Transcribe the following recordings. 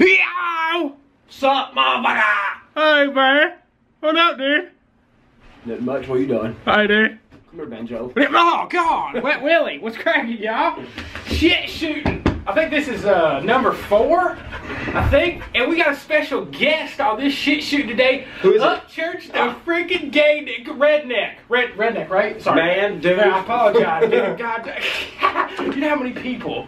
Yow! Sup, motherfucker? Hey, man. What up, dude? Nothing much. What you doing? Hi, dude. Come here, Banjo. Oh, God. Wet Willie. What's cracking, y'all? Shit shooting. I think this is uh, number four, I think. And we got a special guest on this shit shoot today. Who is it? Upchurch, the freaking gay n- redneck. Red, redneck, right? Sorry. Man, dude. I apologize, dude. God, you know how many people?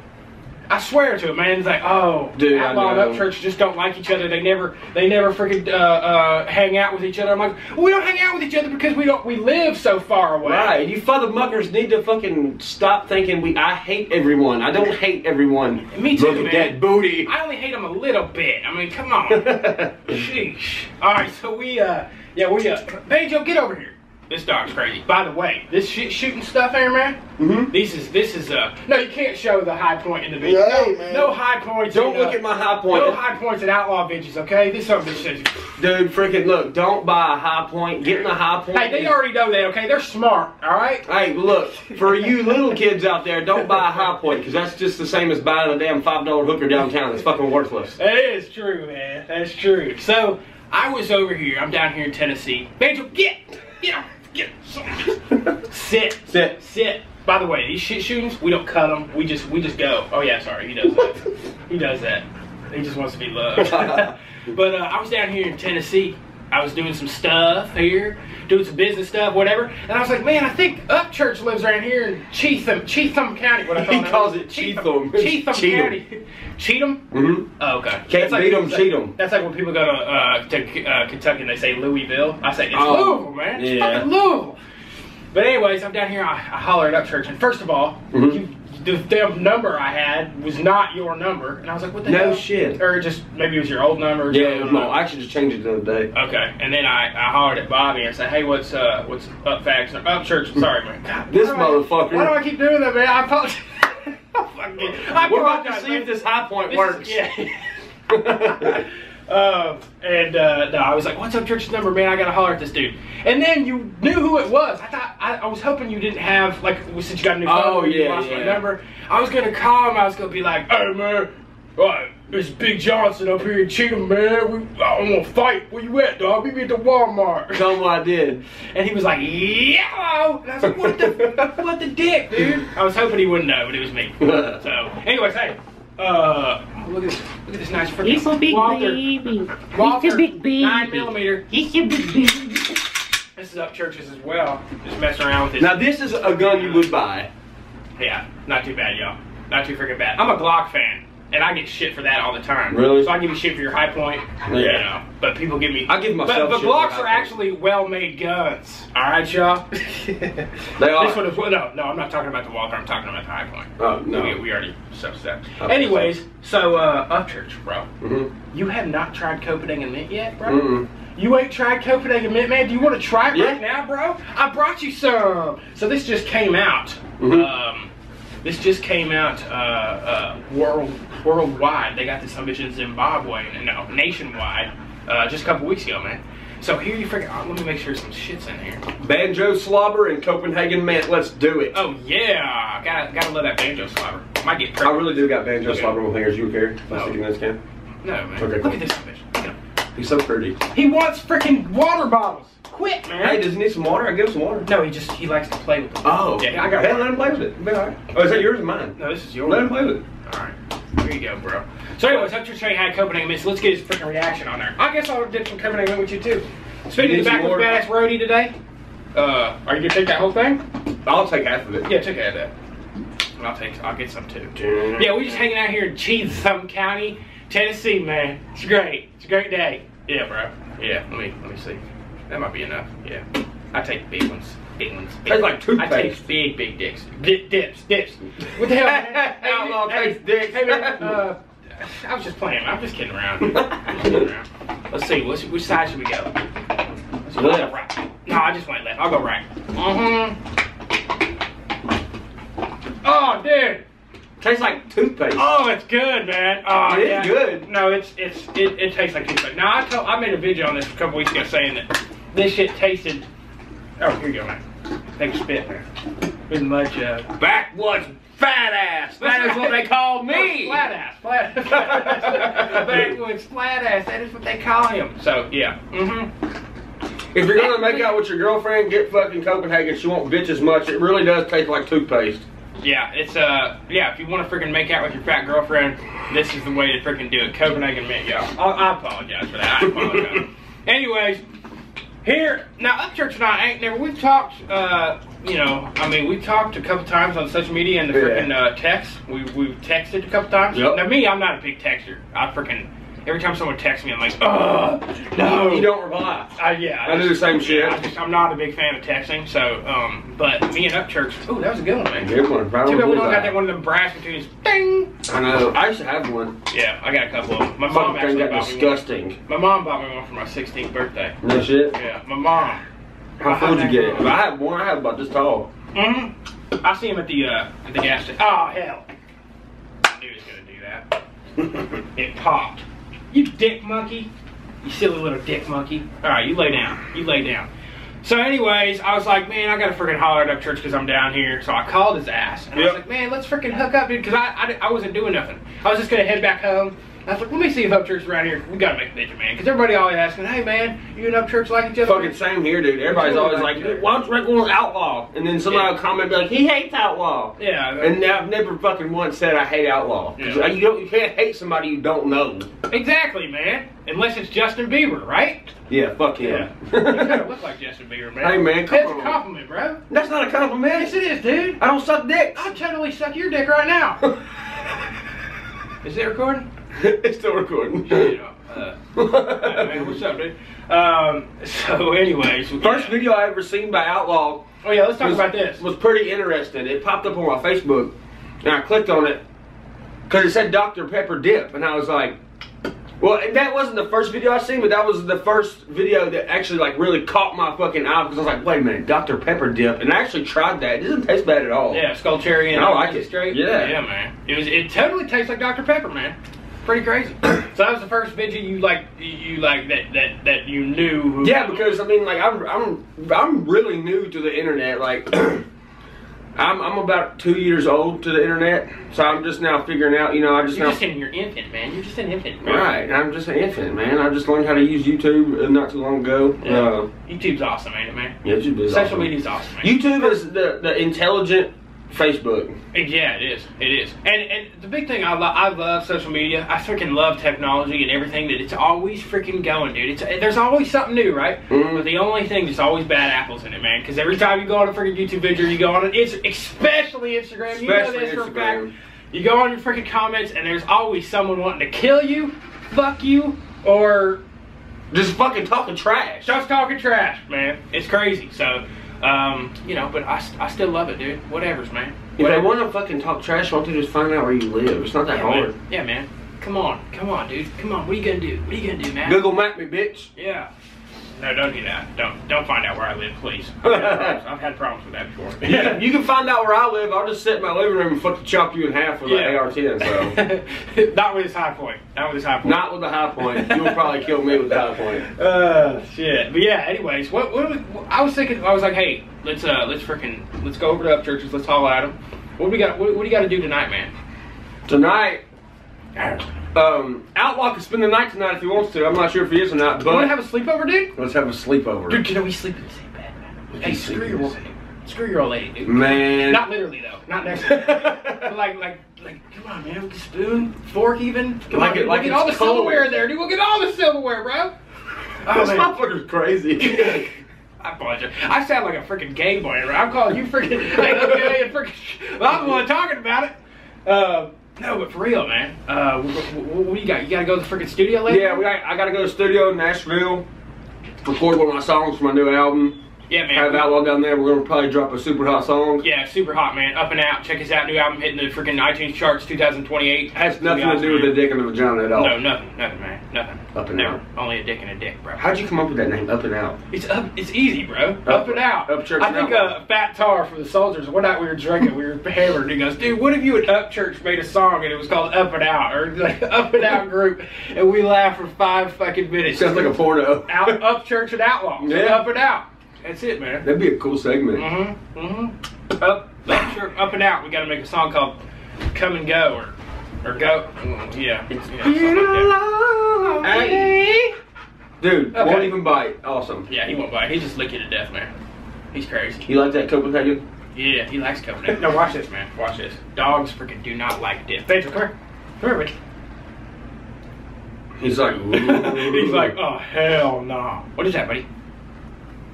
I swear to it, man. It's like, oh, Dude, I Outlaw and know. Upchurch just don't like each other. They never, they never freaking uh, uh, hang out with each other. I'm like, well, we don't hang out with each other because we don't, we live so far away. Right, you father muckers need to fucking stop thinking we. I hate everyone. I don't hate everyone. Me too, Look man. at that booty. I only hate them a little bit. I mean, come on. Sheesh. All right, so we, uh, yeah, we, uh, Banjo, get over here. This dog's crazy. By the way, this shit shooting stuff here, man. Mhm. This is, this is, uh, no, you can't show the Hi-Point in the video. Hey, no, man. no Hi-Points. Don't in, look uh, at my Hi-Point. No Hi-Points in outlaw bitches, okay? This something that says. Dude, freaking look, don't buy a Hi-Point. Get in the Hi-Point. Hey, they already know that, okay? They're smart, all right? Hey, look, for you little kids out there, don't buy a Hi-Point because that's just the same as buying a damn $5 hooker downtown. It's fucking worthless. That is true, man. That's true. So I was over here. I'm down here in Tennessee. Banjo, get, get, get. Sit, Sit. sit. By the way, these shit shootings, we don't cut them. We just, we just go. Oh yeah, sorry, he does that. he does that. He just wants to be loved. but uh, I was down here in Tennessee. I was doing some stuff here, doing some business stuff, whatever. And I was like, man, I think Upchurch lives around here in Cheatham, Cheatham County. What I He calls it Cheatham. Cheatham Cheatham. County. Cheatham. Mm-hmm. Oh, okay. Can't That's beat 'em, that's cheat like- That's like when people go to uh, to uh, Kentucky and they say Louisville. I say it's Oh, Louisville, man. It's yeah. fucking Louisville. But anyways, I'm down here. I, I holler at Upchurch, and first of all, Mhm. you, the damn number I had was not your number, and I was like, "What the No hell?" No shit. Or just maybe it was your old number. Or Yeah, no. I actually just changed it the other day. Okay, and then I, I hollered at Bobby and said, "Hey, what's uh what's up, fags? Upchurch? Sorry, man. God, This why do I- motherfucker. Why do I keep doing that, man? I apologize. Fuck it. I We're about to see if this Hi-Point This works. is- yeah. um, and uh, no, I was like, "What's up, church's number, man? I gotta holler at this dude." And then you knew who it was. I thought I, I was hoping you didn't have like since you got a new phone, Oh, you yeah, lost my number. I was gonna call him. I was gonna be like, "Hey, man." Right, it's Big Johnson up here in Cheatham, man. We, I want to fight. Where you at, dog? Meet me at the Walmart. Tell him what I did. And he was like, "Yellow," and I was like, "What the, what the dick, dude?" I was hoping he wouldn't know, but it was me. So, anyways, hey, uh, look at this, look at this nice freaking It's a big Walther, baby. Walther it's a big baby. nine millimeter. It's a big baby. This is Upchurch's as well. Just messing around with it. Now this is a gun you would buy. yeah, not too bad, y'all. Not too freaking bad. I'm a Glock fan. And I get shit for that all the time. Really? So I give you shit for your Hi-Point. Yeah. You know, but people give me. I give myself But, but shit for Glocks high are point. actually well-made guns. All right, y'all. They are. This one is well, no, no. I'm not talking about the Walther. I'm talking about the Hi-Point. Oh, no. we, we already stuff that. Okay. Anyways, so uh, Upchurch, bro, Mm-hmm. you have not tried Copenhagen Mint yet, bro. Mm-mm. You ain't tried Copenhagen Mint, man. Do you want to try it Yeah. right now, bro? I brought you some. So this just came out. Mhm. Um, this just came out uh, uh, world worldwide. They got this bitch in Zimbabwe, no, nationwide, uh, just a couple weeks ago, man. So here you freaking. Oh, let me make sure some shit's in here. Banjo slobber and Copenhagen mint. Let's do it. Oh yeah, gotta gotta love that banjo slobber. Might get I really do got banjo Okay. slobber with fingers. You care? If I No. stick it in this can. No man. Okay, Look cool. at this bitch. He's so pretty. He wants freaking water bottles. Quit, man. Hey, does he need some water? I give him some water. no, he just he likes to play with them. Oh. Yeah, I got Hey, let him play with it. Be all right. Oh, is that yours or mine? No, this is yours. Let him play with it. All right, there you go, bro. So, anyways, I'm just saying, had Copenhagen. Let's get his freaking reaction on there. I guess I'll dip some Copenhagen with you too. Speaking You of the back with badass roadie today. Uh, are you gonna take that whole thing? I'll take half of it. Yeah, take half that. And I'll take. I'll get some too. Yeah. Yeah, we just hanging out here in Cheatham County, Tennessee, man. It's great. It's a great day. Yeah, bro. Yeah, let me let me see. That might be enough. Yeah. I take the. Big ones. Big Tastes like I toothpaste. take big, big dicks. Di- dips, dips. What the hell, man? Outlaw hey, takes dicks. Hey, man, uh, I was just playing. I'm just kidding around. Just kidding around. Let's see. Which, which side should we go? Let's go Left. right. No, I just went left. I'll go right. Mm-hmm. Oh, dude. Tastes like toothpaste. Oh, it's good, man. Oh, It is yeah. good. No, it's it's it, it tastes like toothpaste. Now I told I made a video on this a couple weeks ago saying that this shit tasted. Oh, here you go, man. Take a spit, man. With MudJug. Backwoods Fat ass. That is what they call me. Flat ass. Flat ass. Backwoods flat ass. That is what they call him. So yeah. Mm-hmm. If you're gonna make out with your girlfriend, get fucking Copenhagen. She won't bitch as much. It really does taste like toothpaste. Yeah, it's uh yeah. If you want to freaking make out with your fat girlfriend, this is the way to freaking do it. Copenhagen mint, y'all. I, I apologize for that. I apologize. Anyways, here now Upchurch and I ain't never. We've talked. uh you know, I mean, we talked a couple times on social media and the Yeah. freaking uh, text. We we've texted a couple times. Yep. Now me, I'm not a big texter. I freaking every time someone texts me, I'm like, oh no. You don't reply. Uh, yeah, I do the same shit. I just, I'm not a big fan of texting, so um, but me and Upchurch, ooh, that was a good one, man. Good one. Too bad we don't got that one of them brass machines. Ding. I know. I used to have one. Yeah, I got a couple of them. My mom Fucking thing actually got bought me disgusting. one. My mom bought me one for my 16th birthday. No shit. Yeah, my mom. How full did you get it? I had one. I had about this tall. Mm-hmm. I see him at the uh, at the gas station. Oh hell! I knew he was gonna do that. It popped. You dick monkey. You silly little dick monkey. All right, you lay down. You lay down. So, anyways, I was like, man, I gotta freaking holler at Upchurch because I'm down here. So I called his ass and I was like, man, let's freaking hook up, dude. Because I, I I wasn't doing nothing. I was just gonna head back home. I was like, let me see if Upchurch around here. We gotta make a picture, man. Because everybody always asking, hey man, you and Upchurch like each other? Fucking same here, dude. Everybody's always like, "Dude, why don't you make one Outlaw? And then somebody Yeah. will comment be like, he hates Outlaw. Yeah. And I've never fucking once said I hate Outlaw. Yeah. You don't, you can't hate somebody you don't know. Exactly, man. Unless it's Justin Bieber, right? Yeah, fuck him. you kind of look like Justin Bieber, man. Hey, man, come That's on. a compliment, bro. That's not a compliment. Yes, it is, dude. I don't suck dicks. I'll totally suck your dick right now. is it recording? it's still recording. You know, uh, hey, man, what's up, dude? Um, so, anyways. First yeah. video I ever seen by Outlaw Oh, yeah, let's talk was, about this. was pretty interesting. It popped up on my Facebook, and I clicked on it because it said Dr. Pepper dip, and I was like, well, that wasn't the first video I seen, but that was the first video that actually like really caught my fucking eye because I was like, wait a minute, Dr. Pepper dip, and I actually tried that. It doesn't taste bad at all. Yeah, skull cherry and I like it. straight. Yeah. yeah, man. It was. It totally tastes like Dr Pepper, man. Pretty crazy. so that was the first video you like. You, like that that that you knew. Who, Yeah, because I mean, like I'm I'm I'm really new to the internet. Like I'm I'm about two years old to the internet, so I'm just now figuring out. You know, I just you're now just in your infant, man. You're just an infant. bro. right. I'm just an infant, man. I just learned how to use YouTube uh, not too long ago. Yeah. Uh, YouTube's awesome, ain't it, man? YouTube is Social awesome. media's awesome. Man. YouTube is the the intelligent Facebook. Yeah, it is. It is. And and the big thing I love, I love social media. I freaking love technology and everything. That it's always freaking going, dude. It's there's always something new, right? Mhm. But the only thing there's always bad apples in it, man. Because every time you go on a freaking YouTube video, you go on it. It's especially Instagram. you know Especially this for a Instagram. fact. You go on your freaking comments, and there's always someone wanting to kill you, fuck you, or Just fucking talking trash. just talking trash, man. It's crazy. So. Um, you know, but I, I still love it, dude. Whatever's, man. If they Whatever. want to fucking talk trash, why don't they just find out where you live? It's not that Yeah, hard. man. Yeah, man. Come on, come on, dude. Come on. What are you gonna do? What are you gonna do, man? Google Map me, bitch. Yeah. No, don't do that. Don't don't find out where I live, please. I've had problems, I've had problems with that before. You can, you can find out where I live. I'll just sit in my living room and fucking chop you in half with Yeah. an AR-10. So. Not with his Hi-Point. Not with his Hi-Point. Not with the Hi-Point. You'll probably kill me with the Hi-Point. Uh, shit. But yeah. Anyways, what what, we, I was thinking. I was like, hey, let's uh let's freaking let's go over to Upchurch's. Let's haul at them. What do we got? What, what do you got to do tonight, man? Tonight, um, Outlaw can spend the night tonight if he wants to. I'm not sure if he is or not, But You want to have a sleepover, dude? let's have a sleepover. Dude, can we sleep in the same bed, man? Hey, screw sleep your old, screw your old lady, dude. Man. Not literally though. Not next. but like, like, like, come on, man. With the spoon, fork, even. Come Like on, it- dude. like we'll get all the cold. silverware there, dude. We'll get all the silverware, bro. Oh, this motherfucker's crazy. I apologize. I sound like a freaking gay boy. Right? I'm calling you freaking. Hey, okay, freaking. I'm the one talking about it. Uh, no, but for real, man. Uh, what, what, you got? You got to go to the freaking studio later. yeah, we got, I gotta go to the studio in Nashville, record one of my songs for my new album. Yeah, man. Have Outlaw down there. We're gonna probably drop a super hot song. Yeah, super hot, man. Up and out. Check us out. New album hitting the freaking iTunes charts 2028. Has nothing to do with the dick and the vagina at all. No, nothing, nothing, man, nothing. Up and Never. out. Only a dick and a dick, bro. How'd you come up with that name, Up and Out? It's up. It's easy, bro. Up, and out. up church I think out. uh, Fat Tar for the soldiers. One night we were drinking, we were hammered, and he goes, "Dude, what if you and Upchurch made a song and it was called Up and Out or like Up and Out Group?" And we laughed for five fucking minutes. Sounds like a porno. out, Upchurch and Outlaws. Yeah. Up and Out. That's it, man. That'd be a cool segment. Mm-hmm. Mm-hmm. up, lecture, up and out. We got to make a song called "Come and Go" or or "Go." mm, Yeah, you know, something like. Hey. Dude, Okay. won't even bite. Awesome. Yeah, he won't bite. He just lick you to death, man. He's crazy. You like that Copenhagen? Yeah, he likes Copenhagen. No, watch this, man. Watch this. Dogs freaking do not like dip. Pedro, come here. Come here, Rich. He's like, He's like, oh hell no. What is that, buddy?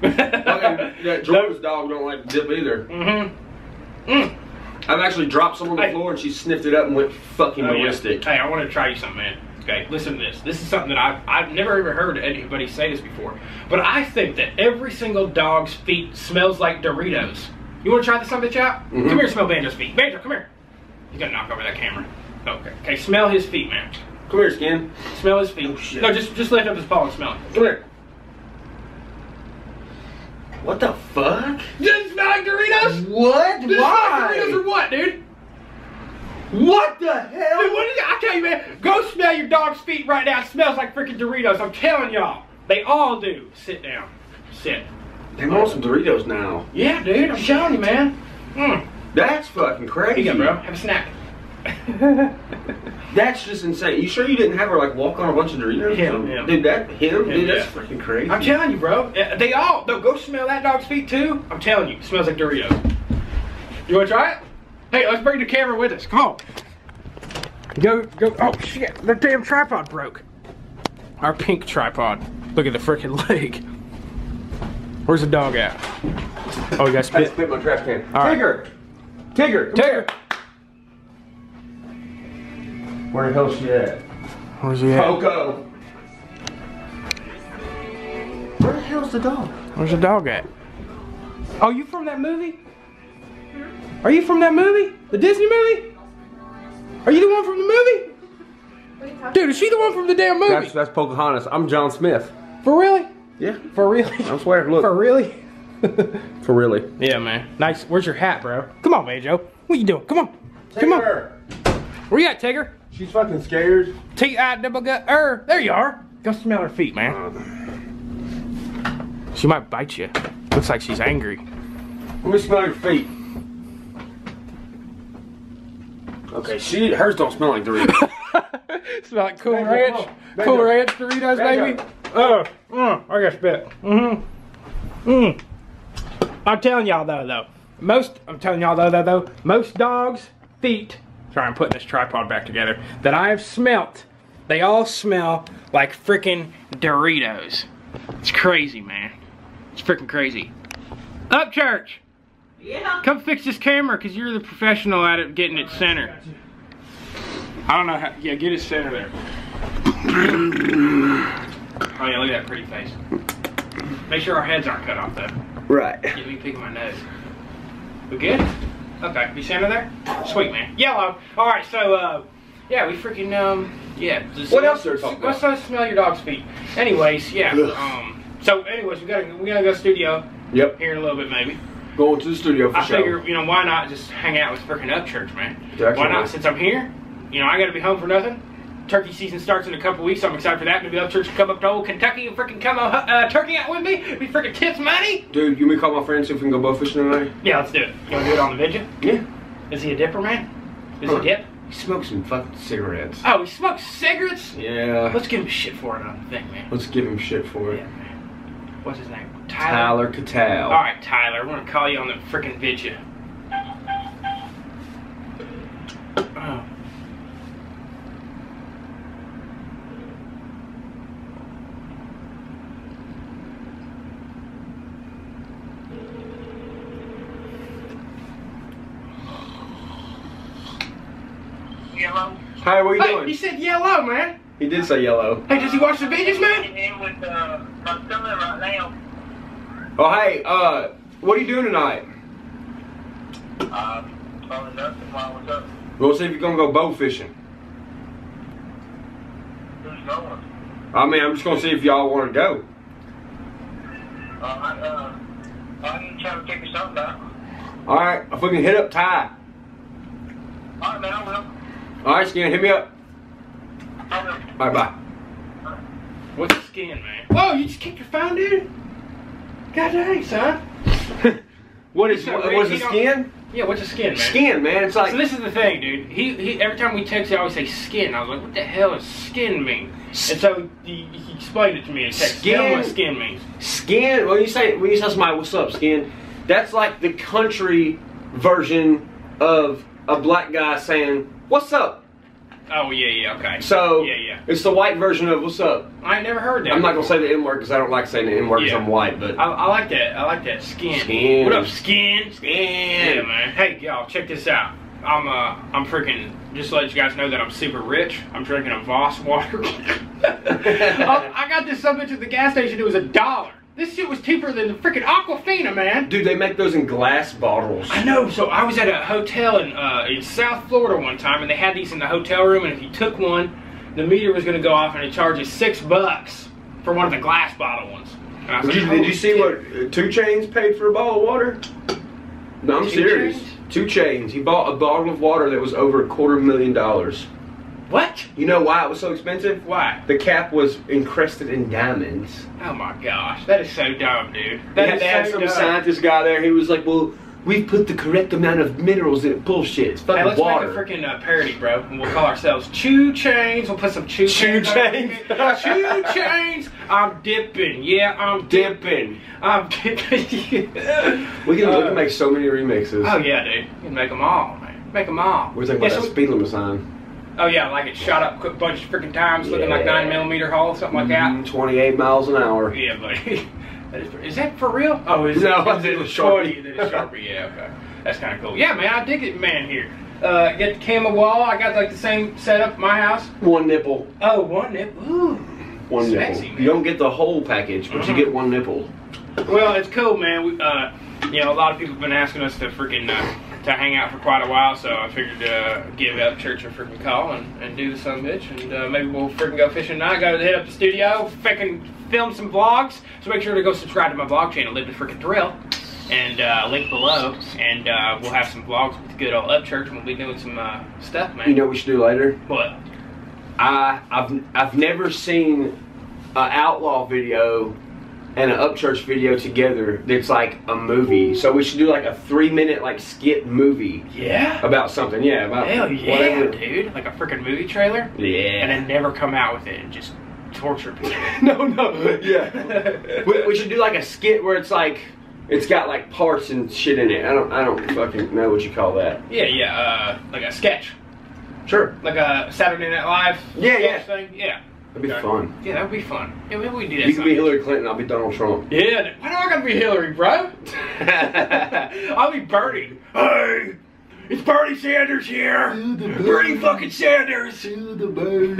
That Jordan's dog don't like dip either. Mm-hmm. Mm. I've actually dropped some on the Hey. floor and she sniffed it up and went fucking Oh, yeah. ballistic. Hey, I want to try you something, man. Okay, listen to this. This is something that I've, I've never ever heard anybody say this before. But I think that every single dog's feet smells like Doritos. You want to try this on bitch out? Mhm. Come here, smell Banjo's feet. Banjo, come here. He's gonna knock over that camera. Okay. Okay, smell his feet, man. Come here, Skin. Smell his feet. Oh, shit. No, just just lift up his paw and smell it. Come here. What the fuck? Does it smell Doritos? What? Does it smell like Doritos or what, dude? What the hell? Dude, what is it? I tell you, man, go smell your dog's feet right now. It smells like freaking Doritos. I'm telling y'all. They all do. Sit down. Sit. They want some Doritos now. Yeah, dude, I'm telling you, man. Mm. That's fucking Here crazy. you go, bro. Have a snack. That's just insane. You sure you didn't have her like walk on a bunch of Doritos? Him, him. Dude, that him? Dude, Him, that's freaking crazy. I'm telling you, bro. They all, no, go smell that dog's feet too. I'm telling you, it smells like Doritos. You want to try it? Hey, let's bring the camera with us. Come on. Go, go. Oh, shit. The damn tripod broke. Our pink tripod. Look at the freaking leg. Where's the dog at? Oh, you got I spit. spit my trash can. All right. Tigger! Tigger! Come Tigger. here. Where the hell's she at? Where's he at? Coco! Where the hell's the dog? Where's the dog at? Oh, you from that movie? Are you from that movie? The Disney movie? Are you the one from the movie? Dude, is she the one from the damn movie? That's, that's Pocahontas. I'm John Smith. For really? Yeah. For really? I swear, look. For really? For really. yeah, man. Nice. Where's your hat, bro? Come on, Banjo. What you doing? Come on. Come on. Where you at, Tigger? She's fucking scared. T I double gut er. There you are. Go smell her feet, man. She might bite you. Looks like she's angry. Let me smell your feet. Okay, she hers don't smell like Doritos. smell like Cool Ranch. Cool Ranch Doritos, baby. Oh, mm, I got spit. Mm-hmm. Mm. I'm telling y'all though, though. Most, I'm telling y'all though, though, though, most dogs' feet. Sorry, I'm putting this tripod back together. That I have smelt, they all smell like freaking Doritos. It's crazy, man. It's freaking crazy. Up, church. Yeah. Come fix this camera because you're the professional at it getting it center. I don't know how. Yeah, get it center there. oh yeah, look at that pretty face. Make sure our heads aren't cut off though. right. Get me picking my nose. We good? Okay, you center there? Sweet man. Yellow. All right, so uh, yeah, we freaking um, yeah. What else talking about? smell your dog's feet. Anyways, yeah. Um, so anyways, we gotta we gotta go studio Yep. here in a little bit maybe. Going to the studio for I sure. figure, you know, why not just hang out with freaking Upchurch, man? Definitely. Why not? Since I'm here, you know, I got to be home for nothing. Turkey season starts in a couple weeks, so I'm excited for that. Maybe Upchurch can come up to old Kentucky and freaking come uh, uh, turkey out with me. Be freaking tips money. Dude, you may call my friends see if we can go bow fishing tonight? Yeah, let's do it. You want to do it on the video? Yeah. Is he a dipper, man? Is Huh. he dip? He smokes some fucking cigarettes. Oh, he smokes cigarettes? Yeah. Let's give him shit for it on the thing, man. Let's give him shit for it. Yeah, man. What's his name? Tyler Catal. All right, Tyler. We're gonna call you on the freaking video. Hi, what are you Hey, doing? he said yellow, man. He did say yellow. Hey, does he watch the videos, man? I'm with uh, my right now. Oh, hey, uh, what are you doing tonight? Uh, probably nothing while I was up. We'll see if you're gonna go bow fishing. Who's going? I mean, I'm just gonna see if y'all want to go. Uh, I, uh, I can try to figure something out. All right, if we can hit up Ty. Alright, man, I will. All right, Skin, hit me up. I will. All right, bye. What's the skin, man? Whoa, you just kicked your phone, dude? God dang, son. What is He's so what, rich, was he it don't- skin? Yeah, what's a skin, man? Skin, man. It's like So this is the thing, dude. He, he every time we text, he always say skin. I was like, what the hell does skin mean? And so he, he explained it to me in text. Tell him what Skin? skin means. skin. When you say when you tell somebody what's up, skin, that's like the country version of a black guy saying what's up. Oh yeah, yeah, okay. So yeah, yeah. it's the white version of what's up. I ain't never heard that. I'm not gonna say the N word because I don't like saying the N word because Yeah. I'm white, but I, I like that. I like that skin. Skin. What up, skin? skin. Yeah, man. Hey, y'all, check this out. I'm uh, I'm freaking. Just to let you guys know that I'm super rich. I'm drinking a Voss water. Oh, I got this some bitch at the gas station. It was a dollar. This shit was cheaper than the freaking Aquafina, man. Dude, they make those in glass bottles. I know. So I was at a hotel in uh, in South Florida one time, and they had these in the hotel room. And if you took one, the meter was going to go off, and it charges six bucks for one of the glass bottle ones. And I was Did like, you, did you see shit." what uh, Two Chainz paid for a bottle of water? No, I'm Two serious. Chainz? Two Chainz. He bought a bottle of water that was over a quarter million dollars. What? You know why it was so expensive? Why? The cap was encrusted in diamonds. Oh my gosh, that is so dumb, dude. They That had, is they had so some dumb. scientist guy there. He was like, "Well, we've put the correct amount of minerals in it. Bullshit. It's fucking Hey, let's water." make a freaking uh, parody, bro. And we'll call ourselves Chew Chains. We'll put some Chew Chew Chains. over Chains. Chew Chains. I'm dipping. Yeah, I'm dipping. Dipping. I'm dipping. We can, we Uh, can make so many remixes. Oh yeah, dude. You can make them all, man. Make them all. We're talking Yeah, about so that speed limit sign. Oh yeah, like it shot up a quick bunch of freaking times, looking like nine millimeter hole, something like that. Mhm, 28 miles an hour. Yeah, buddy. That is, is that for real? Oh, is No, it? I did a Sharpie. You did a Sharpie, yeah, okay. That's kind of cool. Yeah, man, I dig it, man, here. Uh, get the camo wall. I got like the same setup at my house. One nipple. Oh, one nip. Ooh. One Sexy, nipple. man. You don't get the whole package, but you Mhm. get one nipple. Well, it's cool, man. We, uh, you know, a lot of people have been asking us to freaking uh, to hang out for quite a while, so I figured uh, give Upchurch a freaking call and, and do the son bitch, and uh, maybe we'll freaking go fishing tonight. Go to hit up the studio, freaking film some vlogs. So make sure to go subscribe to my vlog channel, Live the Freaking Thrill, and uh, link below, and uh, we'll have some vlogs with the good old Upchurch, and we'll be doing some uh, stuff, man. You know what we should do later? what? I I've I've never seen an outlaw video and an upchurch video together that's like a movie. So we should do like a three minute like skit movie Yeah. about something. Yeah, about Hell yeah, whatever. dude! Like a freaking movie trailer, Yeah. and then never come out with it and just torture people. no, no, yeah. we, we should do like a skit where it's like it's got like parts and shit in it. I don't I don't fucking know what you call that. Yeah, yeah, uh, like a sketch, Sure, like a Saturday Night Live. Yeah, yeah. Thing. Yeah. That'd be Okay. fun. Yeah, that would be fun. Yeah, maybe we can do that. You can be. Hillary Clinton. I'll be Donald Trump. Yeah. Why do I gotta be Hillary, bro? I'll be Bernie. Hey, it's Bernie Sanders here. Bernie fucking Sanders. mm,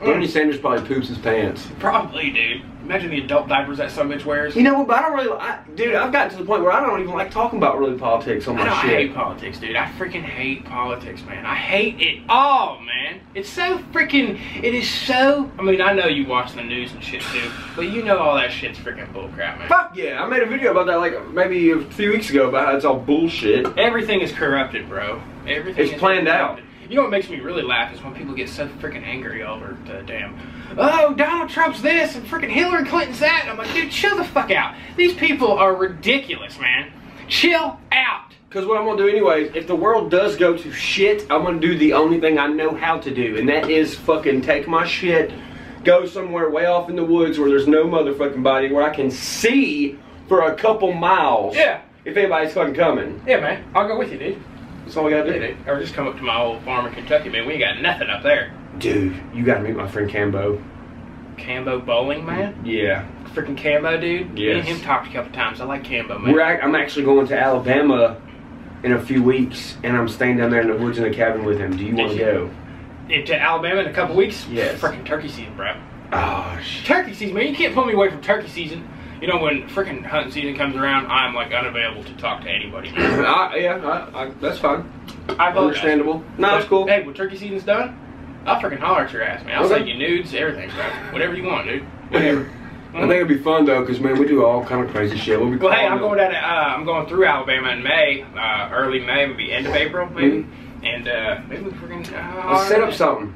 Bernie Sanders probably poops his pants. Probably, dude. Imagine the adult diapers that some bitch wears. You know what? But I don't really, I, dude. I've gotten to the point where I don't even like talking about really politics on I my don't shit. hate politics, dude. I freaking hate politics, man. I hate it all, man. It's so freaking. It is so. I mean, I know you watch the news and shit too, but you know all that shit's freaking bullcrap, man. Fuck yeah! I made a video about that like maybe a few weeks ago about how it's all bullshit. Everything is corrupted, bro. Everything. It's is planned corrupted. You know what makes me really laugh is when people get so freaking angry over the damn. Oh, Donald Trump's this and freaking Hillary Clinton's that. And I'm like, dude, chill the fuck out. These people are ridiculous, man. Chill out. Because what I'm gonna do anyways, if the world does go to shit, I'm gonna do the only thing I know how to do, and that is fucking take my shit, go somewhere way off in the woods where there's no motherfucking body, where I can see for a couple miles. Yeah. If anybody's fucking coming, Yeah, man. I'll go with you, dude. That's all we gotta Yeah, do. dude. Or just come up to my old farm in Kentucky, man. We ain't got nothing up there. Dude, you gotta meet my friend Cambo. Cambo bowling, man. Yeah. Freaking Cambo, dude. Me and him talked a couple times. I like Cambo, man. We're I'm actually going to Alabama in a few weeks, and I'm staying down there in the woods in a cabin with him. Do you want to go? Into Alabama in a couple weeks. Yes. Freaking turkey season, bro. Oh, ah, shit. Turkey season, man. You can't pull me away from turkey season. You know, when freaking hunting season comes around, I'm like unavailable to talk to anybody. I, yeah, I, I, that's fine. I. Understandable. No, it's cool. Hey, when turkey season's done, I'll freaking holler at your ass, man. I'll Okay. send you nudes, everything, bro. Whatever you want, dude. Whatever. I think it'd be fun though, cause man, we do all kind of crazy shit. We'll be Well, hey, I'm them- going down. To, uh, I'm going through Alabama in May, uh, early May, maybe end of April, maybe. And uh, maybe we freaking. Uh. Let's set up something.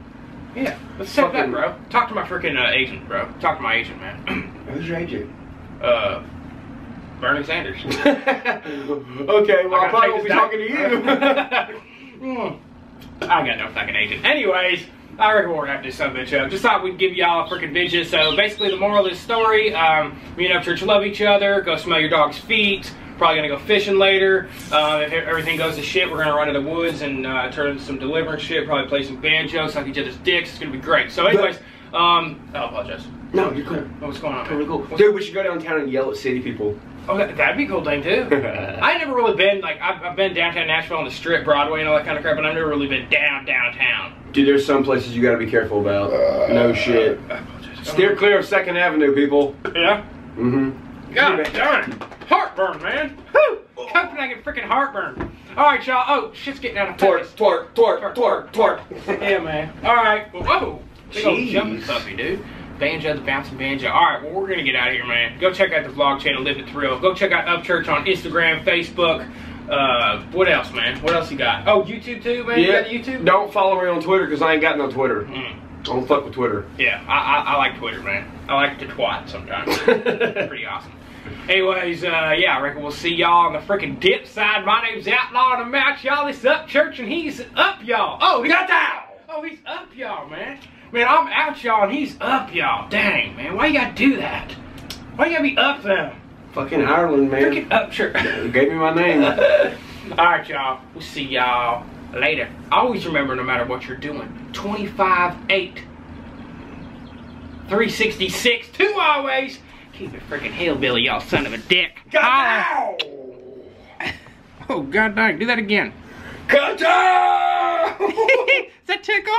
Yeah, let's set Fucking- that, bro. Talk to my freaking uh, agent, bro. Talk to my agent, man. Who's your agent? Uh, Bernie Sanders. okay, well, I, I probably won't be this talking to you. Mm. I got no fucking agent. Anyways, I reckon we're gonna have to do some bitch up. Just thought we'd give y'all a freaking vision. So basically, the moral of this story: um, me and Upchurch love each other. Go smell your dog's feet. Probably gonna go fishing later. Uh, if everything goes to shit, we're gonna run to the woods and uh, turn into some deliverance shit. Probably play some banjo, suck each other's dicks. It's gonna be great. So, anyways, um, I apologize. No, you're cool. Oh, What's going on? Totally cool. What's- Dude, we should go downtown and yell at city people. Oh, that, that'd be a cool thing too. I never really been like I've, I've been downtown Nashville on the Strip, Broadway, and all that kind of crap, but I've never really been down downtown. Dude, there's some places you gotta be careful about. no shit. Apologize. Steer clear of Second Avenue, people. Yeah. Mm-hmm. God darn it. Heartburn, man. Whew. Copenhagen freaking heartburn. All right, y'all. Oh, shit's getting out of Twerk, focus. twerk, twerk, twerk, twerk. Yeah, man. All right. Whoa. Big old jumping puppy, dude. Banjo, the bouncing banjo. All right, well, we're going to get out of here, man. Go check out the vlog channel, Live It Thrill. Go check out Upchurch on Instagram, Facebook. Uh, what else, man? What else you got? Oh, YouTube too, man? You Yeah. got YouTube? Don't follow me on Twitter because I ain't got no Twitter. Mm. Don't fuck with Twitter. Yeah, I, I, I like Twitter, man. I like to twat sometimes. Pretty awesome. Anyways, uh, yeah, I reckon we'll see y'all on the freaking dip side. My name's Outlaw and I'm out, y'all. This Upchurch and he's up, y'all. Oh, he got down. Oh, he's up, y'all, man. Man, I'm out, y'all, and he's up, y'all. Dang, man, why you gotta do that? Why you gotta be up them? Fucking Ireland, man. Freaking Upchurch. Gave me my name. All right, y'all. We'll see y'all later. Always remember, no matter what you're doing, 25 8 366 two always. Keep it freaking hillbilly, y'all son of a dick. Holla. Oh, god dang. Do that again. Cut down! Does that tickle?